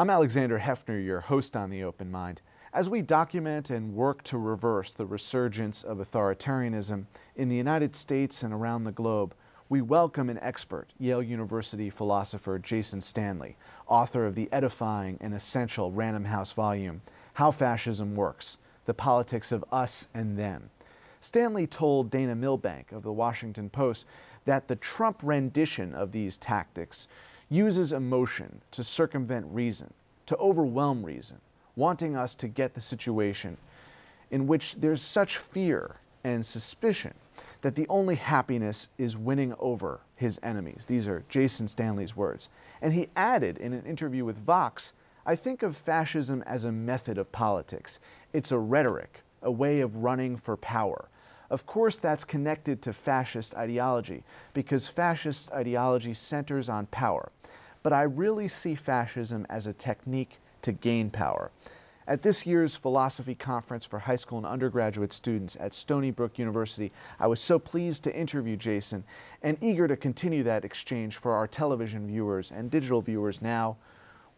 I'm Alexander Heffner, your host on The Open Mind. As we document and work to reverse the resurgence of authoritarianism in the United States and around the globe, we welcome an expert, Yale University philosopher Jason Stanley, author of the edifying and essential Random House volume, How Fascism Works The Politics of Us and Them. Stanley told Dana Milbank of the Washington Post that the Trump rendition of these tactics uses emotion to circumvent reason, to overwhelm reason, wanting us to get the situation in which there's such fear and suspicion that the only happiness is winning over his enemies. These are Jason Stanley's words. And he added in an interview with Vox I think of fascism as a method of politics. It's a rhetoric, a way of running for power. Of course, that's connected to fascist ideology because fascist ideology centers on power. But I really see fascism as a technique to gain power. At this year's philosophy conference for high school and undergraduate students at Stony Brook University, I was so pleased to interview Jason and eager to continue that exchange for our television viewers and digital viewers now.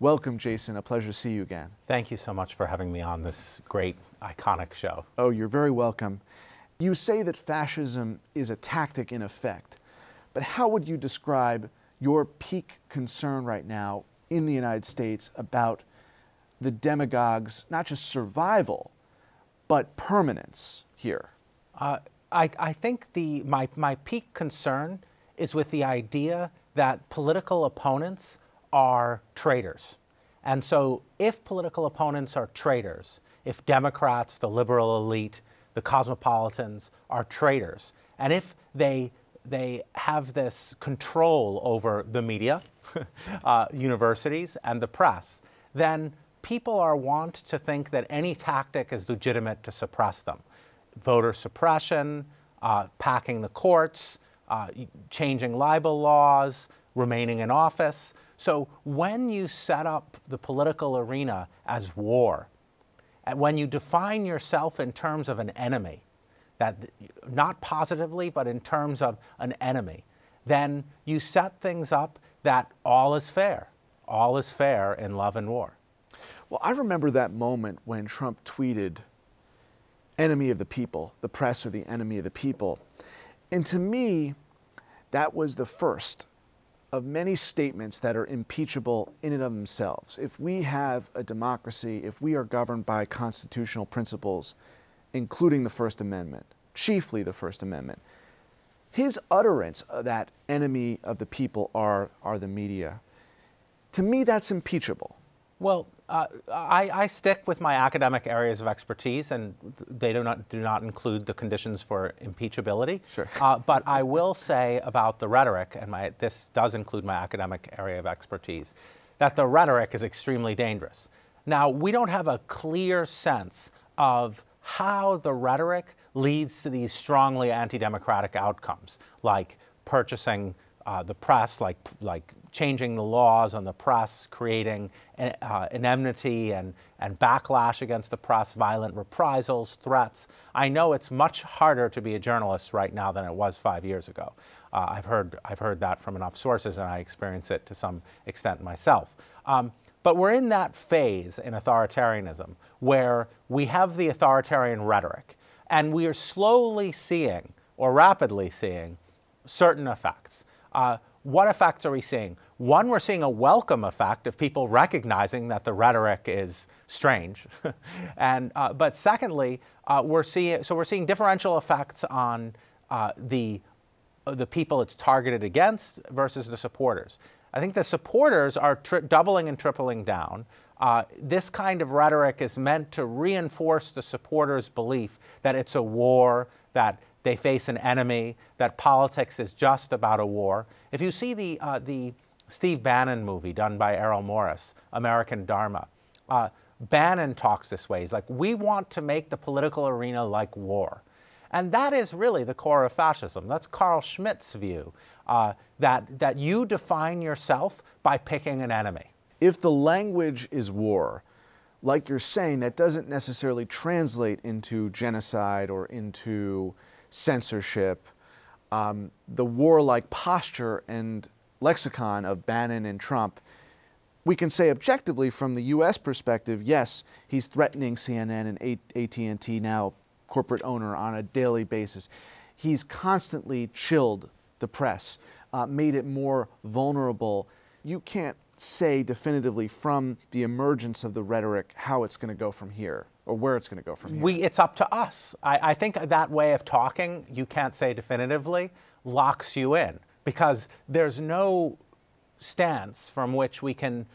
Welcome, Jason. A pleasure to see you again. Thank you so much for having me on this great, iconic show. Oh, you're very welcome. You say that fascism is a tactic in effect, but how would you describe your peak concern right now in the United States about the demagogues' not just survival, but permanence here? Uh, I, I think the, my, my peak concern is with the idea that political opponents are traitors. And so, if political opponents are traitors, if Democrats, the liberal elite, the cosmopolitans are traitors. And if they, they have this control over the media, uh, universities, and the press, then people are wont to think that any tactic is legitimate to suppress them. Voter suppression, uh, packing the courts, uh, changing libel laws, remaining in office. So when you set up the political arena as war, when you define yourself in terms of an enemy, that not positively, but in terms of an enemy, then you set things up that all is fair. All is fair in love and war. Well, I remember that moment when Trump tweeted, enemy of the people, the press are the enemy of the people. And to me, that was the first of many statements that are impeachable in and of themselves. If we have a democracy, if we are governed by constitutional principles, including the First Amendment, chiefly the First Amendment, his utterance that enemy of the people are, are the media, to me, that's impeachable. Well, uh, I, I, stick with my academic areas of expertise, and they do not, do not include the conditions for impeachability. Sure. Uh, but I will say about the rhetoric, and my, this does include my academic area of expertise, that the rhetoric is extremely dangerous. Now, we don't have a clear sense of how the rhetoric leads to these strongly anti democratic outcomes, like purchasing uh, the press, like, like changing the laws on the press, creating uh, enmity and, and backlash against the press, violent reprisals, threats. I know it's much harder to be a journalist right now than it was five years ago. Uh, I've, heard, I've heard that from enough sources, and I experience it to some extent myself. Um, but we're in that phase in authoritarianism where we have the authoritarian rhetoric, and we are slowly seeing, or rapidly seeing, certain effects. Uh, what effects are we seeing? One, we're seeing a welcome effect of people recognizing that the rhetoric is strange, and uh, but secondly, uh, we're seeing so we're seeing differential effects on uh, the uh, the people it's targeted against versus the supporters. I think the supporters are doubling and tripling down. Uh, this kind of rhetoric is meant to reinforce the supporters' belief that it's a war, that they face an enemy, that politics is just about a war. If you see the, uh, the Steve Bannon movie done by Errol Morris, American Dharma, uh, Bannon talks this way. He's like, we want to make the political arena like war. And that is really the core of fascism. That's Carl Schmitt's view, uh, that, that you define yourself by picking an enemy. If the language is war, like you're saying, that doesn't necessarily translate into genocide or into censorship, um, the warlike posture and lexicon of Bannon and Trump we can say objectively from the U.S. perspective, yes, he's threatening CNN and AT&T now corporate owner on a daily basis. He's constantly chilled the press, uh, made it more vulnerable. You can't say definitively from the emergence of the rhetoric how it's going to go from here or where it's going to go from here. We, it's up to us. I, I think that way of talking, you can't say definitively, locks you in because there's no stance from which we can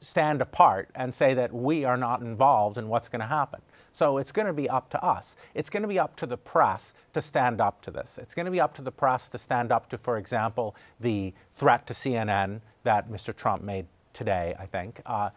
stand apart and say that we are not involved in what's going to happen. So it's going to be up to us. It's going to be up to the press to stand up to this. It's going to be up to the press to stand up to, for example, the threat to CNN that Mr. Trump made today, I think, uh,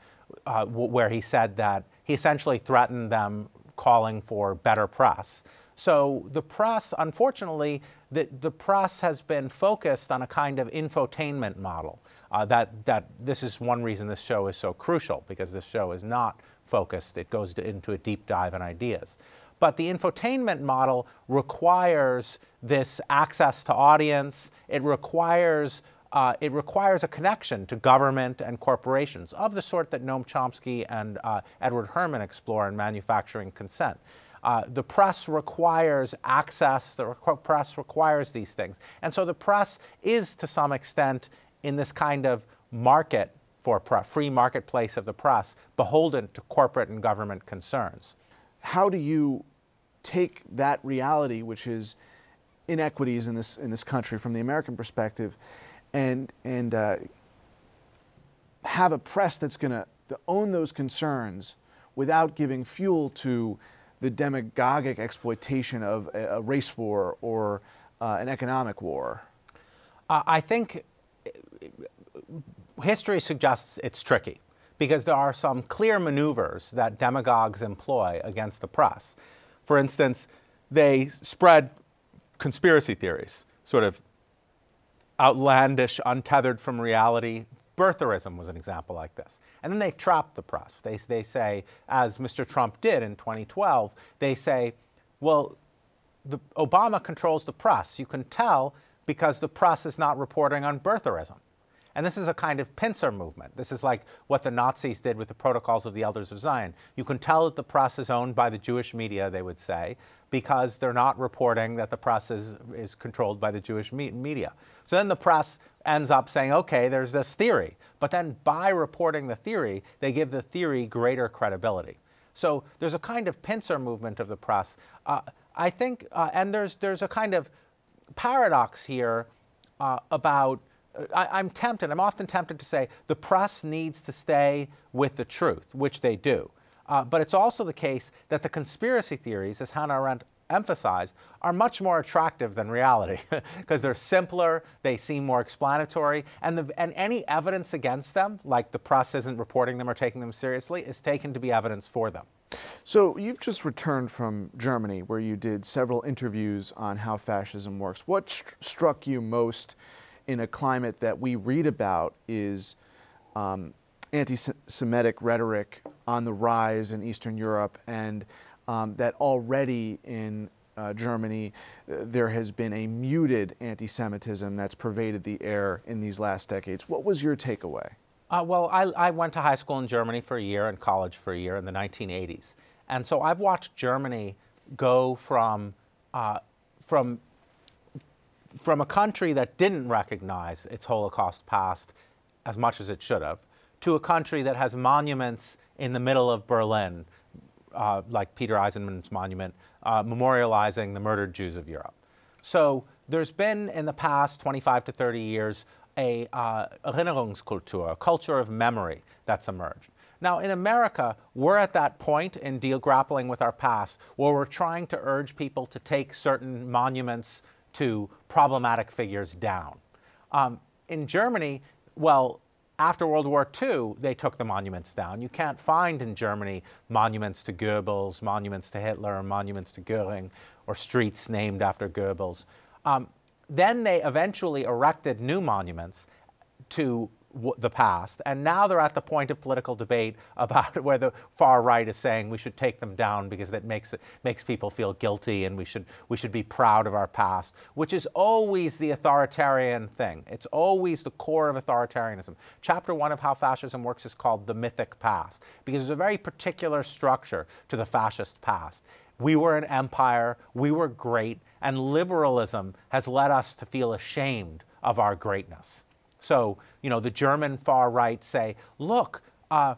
uh, where he said that he essentially threatened them calling for better press. So the press, unfortunately, the, the press has been focused on a kind of infotainment model. Uh, that, that this is one reason this show is so crucial, because this show is not focused. It goes to, into a deep dive in ideas. But the infotainment model requires this access to audience. It requires uh, it requires a connection to government and corporations of the sort that Noam Chomsky and uh, Edward Herman explore in Manufacturing Consent. Uh, the press requires access, the press requires these things. And so the press is, to some extent, in this kind of market for free marketplace of the press, beholden to corporate and government concerns. How do you take that reality, which is inequities in this, in this country from the American perspective, and, and uh, have a press that's going to own those concerns without giving fuel to the demagogic exploitation of a, a race war or uh, an economic war? Uh, I think history suggests it's tricky because there are some clear maneuvers that demagogues employ against the press. For instance, they spread conspiracy theories, sort of outlandish, untethered from reality. Birtherism was an example like this. And then they trap the press. They, they say, as Mr. Trump did in 2012, they say, well, the, Obama controls the press. You can tell because the press is not reporting on birtherism. And this is a kind of pincer movement. This is like what the Nazis did with the Protocols of the Elders of Zion. You can tell that the press is owned by the Jewish media, they would say, because they're not reporting that the press is, is controlled by the Jewish me media. So then the press ends up saying, okay, there's this theory. But then by reporting the theory, they give the theory greater credibility. So there's a kind of pincer movement of the press. Uh, I think, uh, and there's, there's a kind of paradox here uh, about I, am tempted, I'm often tempted to say the press needs to stay with the truth, which they do. Uh, but it's also the case that the conspiracy theories, as Hannah Arendt emphasized, are much more attractive than reality because they're simpler, they seem more explanatory, and, the, and any evidence against them, like the press isn't reporting them or taking them seriously, is taken to be evidence for them. So you've just returned from Germany where you did several interviews on how fascism works. What st struck you most in a climate that we read about is um, anti-Semitic rhetoric on the rise in Eastern Europe, and um, that already in uh, Germany uh, there has been a muted anti-Semitism that's pervaded the air in these last decades. What was your takeaway? Uh, well, I, I, went to high school in Germany for a year and college for a year in the 1980s, and so I've watched Germany go from uh, from from a country that didn't recognize its Holocaust past as much as it should have, to a country that has monuments in the middle of Berlin, uh, like Peter Eisenman's monument, uh, memorializing the murdered Jews of Europe. So there's been in the past 25 to 30 years a uh, Erinnerungskultur, a culture of memory that's emerged. Now, in America, we're at that point in deal grappling with our past where we're trying to urge people to take certain monuments to problematic figures down. Um, in Germany, well, after World War II, they took the monuments down. You can't find in Germany monuments to Goebbels, monuments to Hitler, monuments to Goering, or streets named after Goebbels. Um, then they eventually erected new monuments to the past. And now they're at the point of political debate about where the far right is saying we should take them down because that makes it makes people feel guilty and we should we should be proud of our past, which is always the authoritarian thing. It's always the core of authoritarianism. Chapter one of How Fascism Works is called the mythic past because there's a very particular structure to the fascist past. We were an empire, we were great, and liberalism has led us to feel ashamed of our greatness. So, you know, the German far right say, look, uh,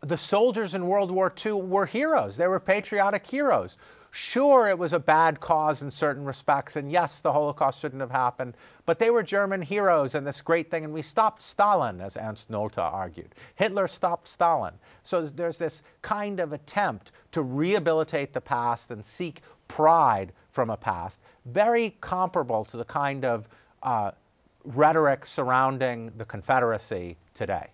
the soldiers in World War II were heroes. They were patriotic heroes. Sure, it was a bad cause in certain respects, and yes, the Holocaust shouldn't have happened, but they were German heroes and this great thing, and we stopped Stalin, as Ernst Nolte argued. Hitler stopped Stalin. So there's this kind of attempt to rehabilitate the past and seek pride from a past, very comparable to the kind of uh, rhetoric surrounding the Confederacy today.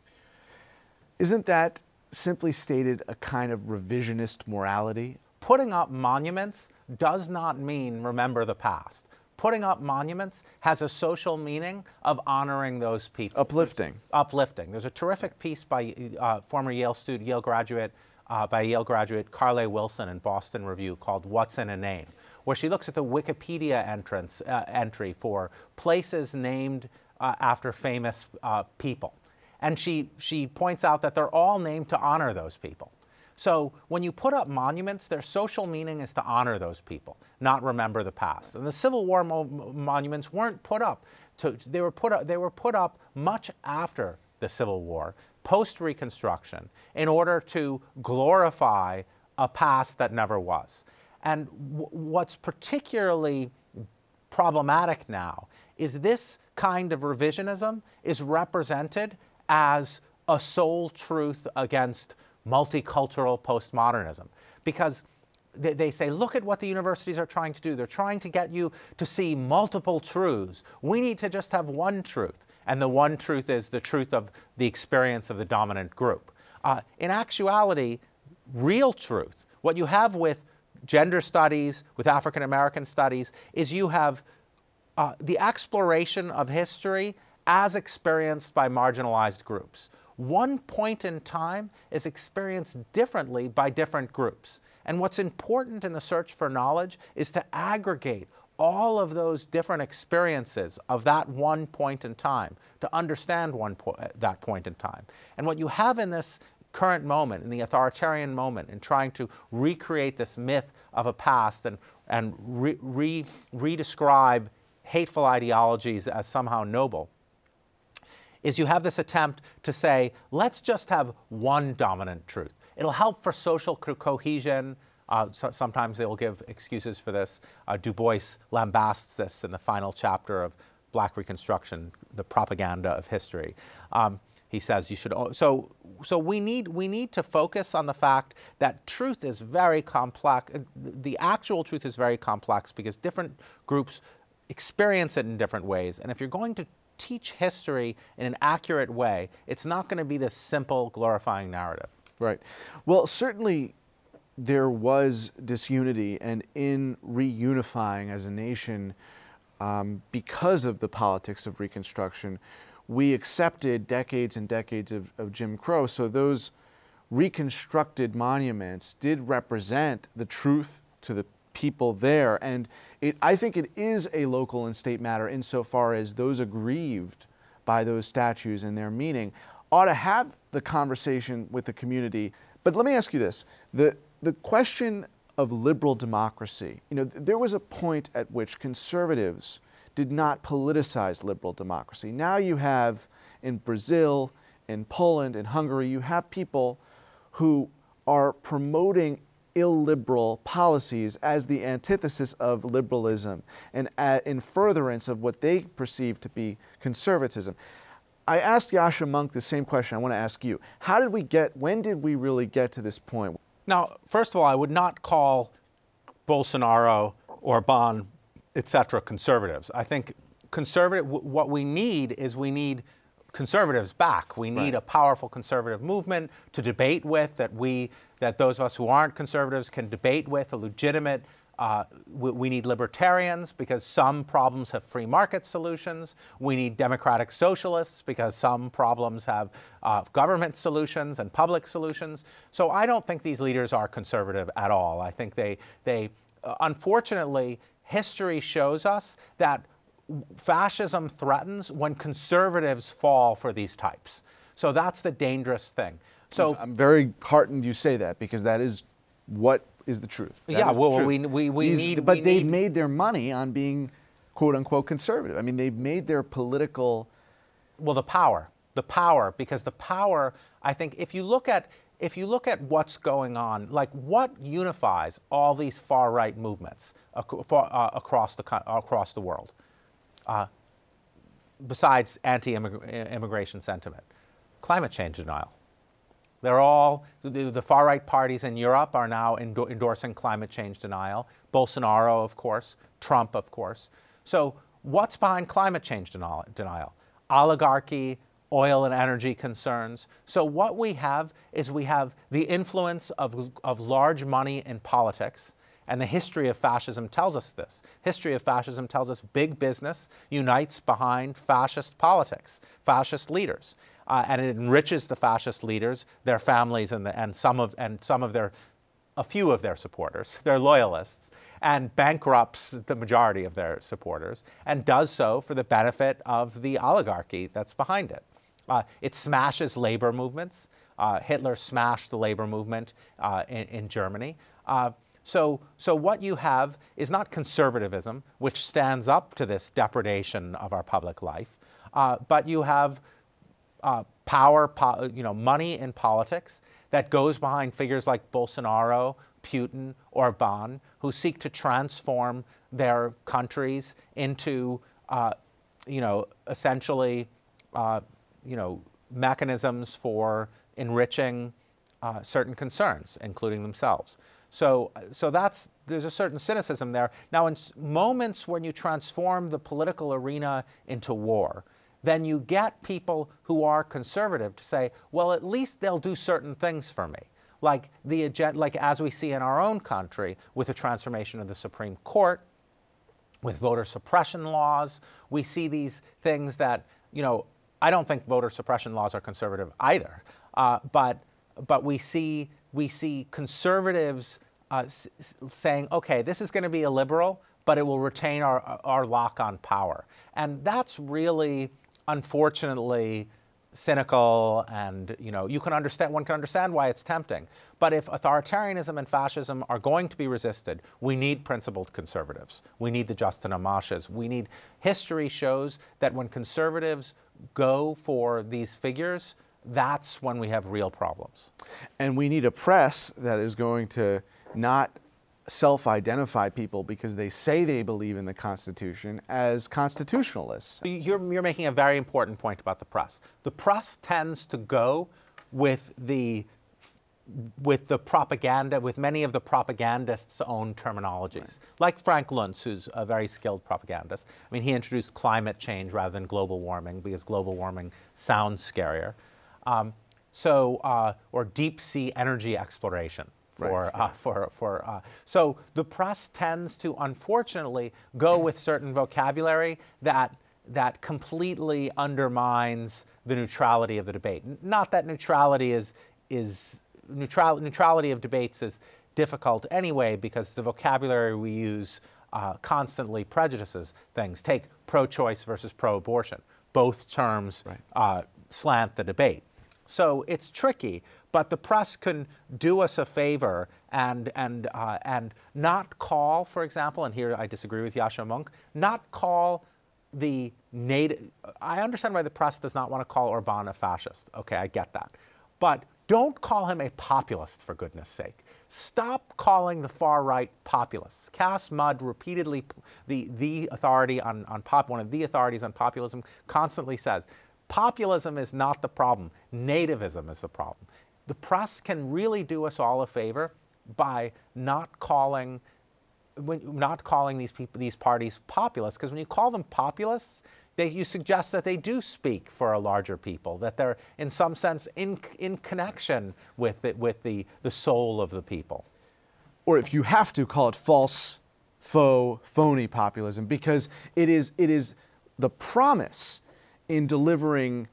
Isn't that simply stated a kind of revisionist morality? Putting up monuments does not mean remember the past. Putting up monuments has a social meaning of honoring those people. Uplifting. Uplifting. There's a terrific piece by uh, former Yale student, Yale graduate, uh, by Yale graduate Carle Wilson in Boston Review called What's in a Name? Where she looks at the Wikipedia entrance, uh, entry for places named uh, after famous uh, people. And she, she points out that they're all named to honor those people. So when you put up monuments, their social meaning is to honor those people, not remember the past. And the Civil War mo monuments weren't put up. To, they, were put up they were put up much after the Civil War, post Reconstruction, in order to glorify a past that never was. And what's particularly problematic now is this kind of revisionism is represented as a sole truth against multicultural postmodernism. Because they, say, look at what the universities are trying to do. They're trying to get you to see multiple truths. We need to just have one truth. And the one truth is the truth of the experience of the dominant group. Uh, in actuality, real truth, what you have with gender studies, with African American studies, is you have uh, the exploration of history as experienced by marginalized groups. One point in time is experienced differently by different groups. And what's important in the search for knowledge is to aggregate all of those different experiences of that one point in time to understand one po that point in time. And what you have in this current moment, in the authoritarian moment, in trying to recreate this myth of a past and, and re, re, redescribe hateful ideologies as somehow noble, is you have this attempt to say, let's just have one dominant truth. It'll help for social co cohesion. Uh, so sometimes they will give excuses for this. Uh, du Bois lambasts this in the final chapter of Black Reconstruction, the propaganda of history. Um, he says you should so so we need we need to focus on the fact that truth is very complex the actual truth is very complex because different groups experience it in different ways. And if you're going to teach history in an accurate way it's not going to be this simple glorifying narrative. Right. Well certainly there was disunity and in reunifying as a nation um, because of the politics of reconstruction we accepted decades and decades of, of Jim Crow. So those reconstructed monuments did represent the truth to the people there. And it, I think it is a local and state matter insofar as those aggrieved by those statues and their meaning ought to have the conversation with the community. But let me ask you this. The, the question of liberal democracy, you know, there was a point at which conservatives did not politicize liberal democracy. Now you have in Brazil, in Poland, in Hungary, you have people who are promoting illiberal policies as the antithesis of liberalism and uh, in furtherance of what they perceive to be conservatism. I asked Yascha Mounk the same question I want to ask you. How did we get, when did we really get to this point? Now, first of all, I would not call Bolsonaro or Ban etc., conservatives. I think conservative, what we need is we need conservatives back. We need right. a powerful conservative movement to debate with that we, that those of us who aren't conservatives can debate with, a legitimate uh, we, we, need libertarians because some problems have free market solutions. We need democratic socialists because some problems have uh, government solutions and public solutions. So I don't think these leaders are conservative at all. I think they, they uh, unfortunately, history shows us that fascism threatens when conservatives fall for these types. So that's the dangerous thing. So I'm very heartened you say that because that is what is the truth. That yeah, well, truth. we, we, we These, need. But we they've need, made their money on being quote unquote conservative. I mean, they've made their political. Well, the power, the power, because the power. I think if you look at if you look at what's going on, like what unifies all these far right movements ac- uh, across the across the world, uh, besides anti-immigration sentiment, climate change denial. They're all, the, the far right parties in Europe are now endo- endorsing climate change denial. Bolsonaro, of course, Trump, of course. So, what's behind climate change denial? denial? Oligarchy, oil and energy concerns. So, what we have is we have the influence of, of large money in politics. And the history of fascism tells us this. History of fascism tells us big business unites behind fascist politics, fascist leaders uh, and it enriches the fascist leaders, their families, and, the, and, some of, and some of their, a few of their supporters, their loyalists, and bankrupts the majority of their supporters, and does so for the benefit of the oligarchy that's behind it. Uh, it smashes labor movements. Uh, Hitler smashed the labor movement uh, in, in, Germany. Uh, so, so what you have is not conservatism, which stands up to this depredation of our public life, uh, but you have uh, power, po- you know, money in politics that goes behind figures like Bolsonaro, Putin, Orban, who seek to transform their countries into, you know, essentially, you know, mechanisms for enriching uh, certain concerns, including themselves. So, so that's there's a certain cynicism there. Now, in moments when you transform the political arena into war, then you get people who are conservative to say, well, at least they'll do certain things for me. Like, the, agenda like as we see in our own country with the transformation of the Supreme Court, with voter suppression laws, we see these things that, you know, I don't think voter suppression laws are conservative either. Uh, but, but we, see, we see conservatives uh, saying, okay, this is going to be a liberal, but it will retain our, our lock on power. And that's really unfortunately cynical and you know you can understand one can understand why it's tempting but if authoritarianism and fascism are going to be resisted we need principled conservatives we need the Justin Amashes we need history shows that when conservatives go for these figures that's when we have real problems and we need a press that is going to not self identify people because they say they believe in the Constitution as constitutionalists. You're, you're making a very important point about the press. The press tends to go with the with the propaganda, with many of the propagandists' own terminologies, right. like Frank Luntz, who's a very skilled propagandist. I mean, he introduced climate change rather than global warming because global warming sounds scarier. Um, so, uh, or deep sea energy exploration for, right. uh, for, for uh, so the press tends to unfortunately go with certain vocabulary that that completely undermines the neutrality of the debate. Not that neutrality is is neutral, neutrality of debates is difficult anyway because the vocabulary we use uh, constantly prejudices things. Take pro-choice versus pro-abortion. Both terms right. Uh, slant the debate. So it's tricky, but the press can do us a favor and, and, uh, and not call, for example, and here I disagree with Yascha Mounk, not call the native. I understand why the press does not want to call Orban a fascist. Okay, I get that. But don't call him a populist, for goodness sake. Stop calling the far right populists. Cas Mudde repeatedly, the, the authority on, on pop, one of the authorities on populism, constantly says populism is not the problem, nativism is the problem the press can really do us all a favor by not calling not calling these people these parties populists because when you call them populists they, you suggest that they do speak for a larger people that they're in some sense in, in connection with it, with the, the soul of the people. Or if you have to call it false faux, phony populism because it is, it is the promise in delivering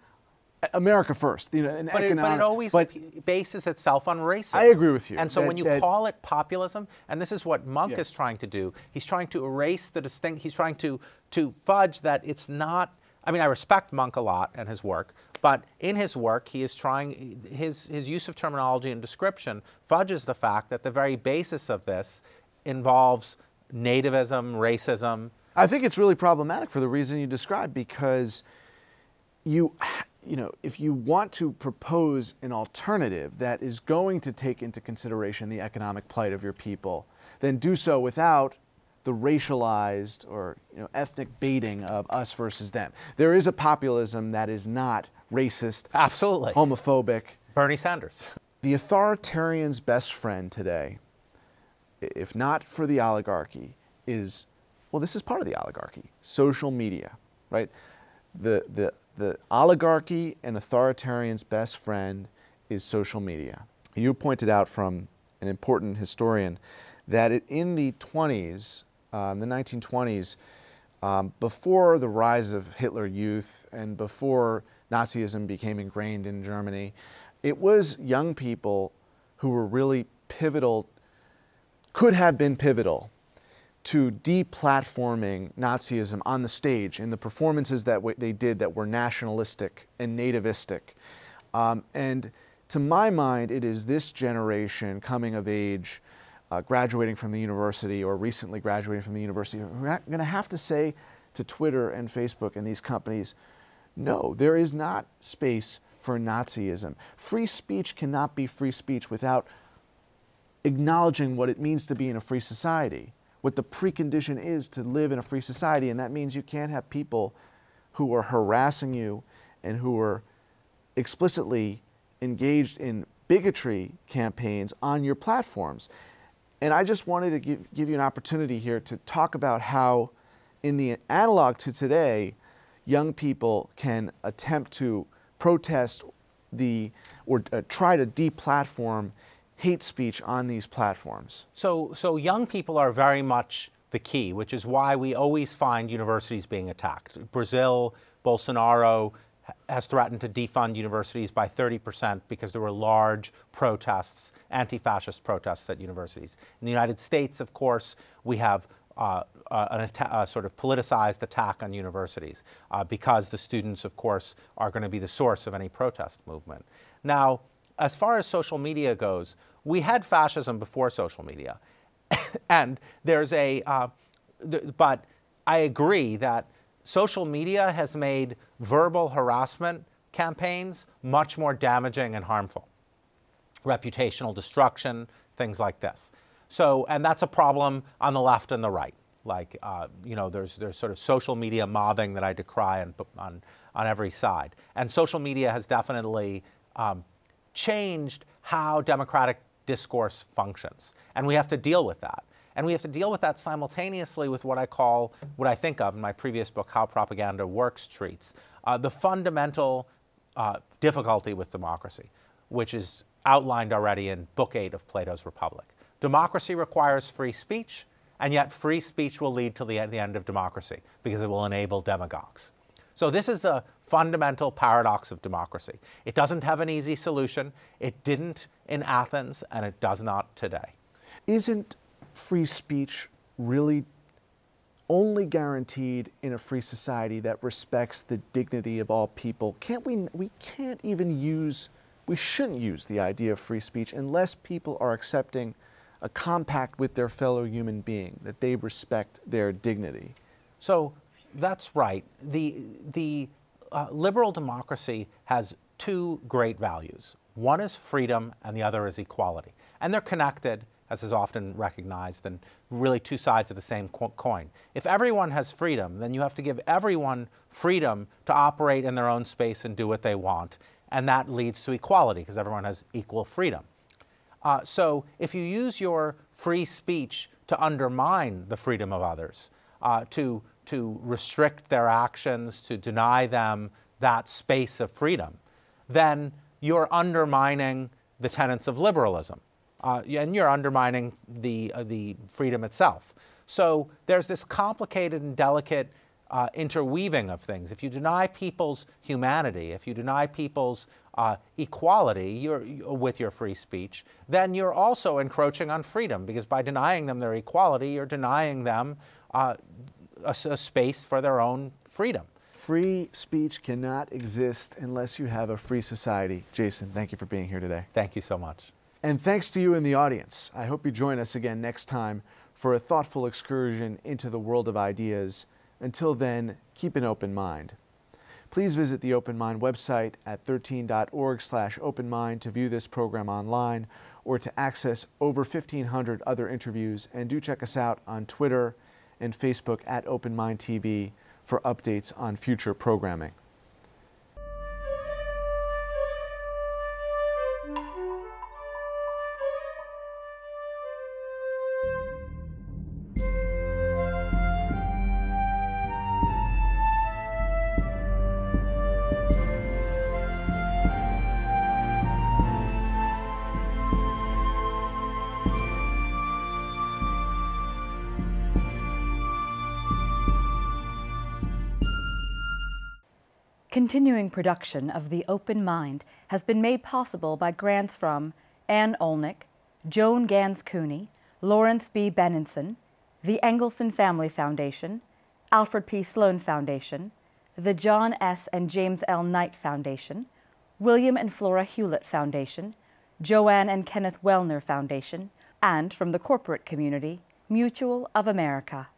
America first. You know, an but, it, but it always but bases itself on racism. I agree with you. And so that- when you that- call it populism, and this is what Mounk Yeah. is trying to do, he's trying to erase the distinct. He's trying to to fudge that it's not. I mean, I respect Mounk a lot and his work, but in his work, he is trying his his use of terminology and description fudges the fact that the very basis of this involves nativism, racism. I think it's really problematic for the reason you described because you you know if you want to propose an alternative that is going to take into consideration the economic plight of your people then do so without the racialized or you know ethnic baiting of us versus them there is a populism that is not racist Absolutely, homophobic Bernie Sanders. the authoritarian's best friend today, if not for the oligarchy, is well, this is part of the oligarchy social media, right? The, the, the oligarchy and authoritarian's best friend is social media. You pointed out from an important historian that in the 20s, um, the 1920s, um, before the rise of Hitler Youth and before Nazism became ingrained in Germany, it was young people who were really pivotal, could have been pivotal to deplatforming Nazism on the stage in the performances that they did that were nationalistic and nativistic. Um, and to my mind, it is this generation coming of age, uh, graduating from the university or recently graduating from the university, who are going to have to say to Twitter and Facebook and these companies, no, there is not space for Nazism. Free speech cannot be free speech without acknowledging what it means to be in a free society, what the precondition is to live in a free society, and that means you can't have people who are harassing you and who are explicitly engaged in bigotry campaigns on your platforms. And I just wanted to give, give you an opportunity here to talk about how, in the analog to today, young people can attempt to protest the or uh, try to deplatform hate speech on these platforms. So, so young people are very much the key, which is why we always find universities being attacked. Brazil, Bolsonaro has threatened to defund universities by 30% because there were large protests, anti fascist protests at universities. In the United States, of course, we have uh, uh, a sort of politicized attack on universities uh, because the students, of course, are going to be the source of any protest movement. Now, as far as social media goes, we had fascism before social media. and there's a, uh, th- but I agree that social media has made verbal harassment campaigns much more damaging and harmful reputational destruction, things like this. So, and that's a problem on the left and the right. Like, uh, you know, there's, there's sort of social media mobbing that I decry on, on, on every side. And social media has definitely um, changed how democratic discourse functions. And we have to deal with that. And we have to deal with that simultaneously with what I call, what I think of in my previous book, How Propaganda Works Treats, uh, the fundamental uh, difficulty with democracy, which is outlined already in Book 8 of Plato's Republic. Democracy requires free speech, and yet free speech will lead to the, the end of democracy because it will enable demagogues. So, this is the fundamental paradox of democracy. It doesn't have an easy solution. It didn't in Athens, and it does not today. Isn't free speech really only guaranteed in a free society that respects the dignity of all people? Can't we we can't even use we shouldn't use the idea of free speech unless people are accepting a compact with their fellow human being that they respect their dignity. So that's right. The, the uh, liberal democracy has two great values. One is freedom, and the other is equality. And they're connected, as is often recognized, and really two sides of the same co- coin. If everyone has freedom, then you have to give everyone freedom to operate in their own space and do what they want. And that leads to equality, because everyone has equal freedom. Uh, so if you use your free speech to undermine the freedom of others, uh, to, to restrict their actions, to deny them that space of freedom, then you're undermining the tenets of liberalism. Uh, and you're undermining the, uh, the freedom itself. So there's this complicated and delicate uh, interweaving of things. If you deny people's humanity, if you deny people's uh, equality with your free speech, then you're also encroaching on freedom because by denying them their equality, you're denying them uh, a, a space for their own freedom. Free speech cannot exist unless you have a free society. Jason, thank you for being here today. Thank you so much. And thanks to you in the audience. I hope you join us again next time for a thoughtful excursion into the world of ideas. Until then, keep an open mind. Please visit the Open Mind website at 13.org slash openmind to view this program online or to access over 1,500 other interviews. And do check us out on Twitter and Facebook at Open Mind TV for updates on future programming. Continuing production of The Open Mind has been made possible by grants from Anne Olnick, Joan Gans Cooney, Lawrence B. Benenson, the Engelson Family Foundation, Alfred P. Sloan Foundation, the John S. and James L. Knight Foundation, William and Flora Hewlett Foundation, Joanne and Kenneth Wellner Foundation, and from the corporate community, Mutual of America.